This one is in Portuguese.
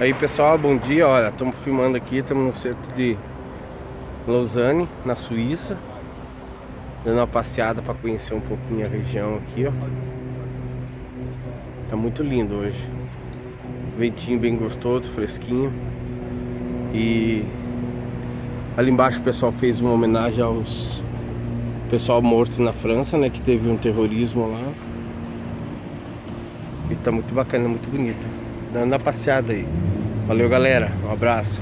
Aí pessoal, bom dia, olha, estamos filmando aqui, estamos no centro de Lausanne, na Suíça. Dando uma passeada para conhecer um pouquinho a região aqui, ó. Tá muito lindo hoje. Ventinho bem gostoso, fresquinho. E ali embaixo o pessoal fez uma homenagem aos pessoal morto na França, né, que teve um terrorismo lá. E tá muito bacana, muito bonito. Dando uma passeada aí Valeu galera, um abraço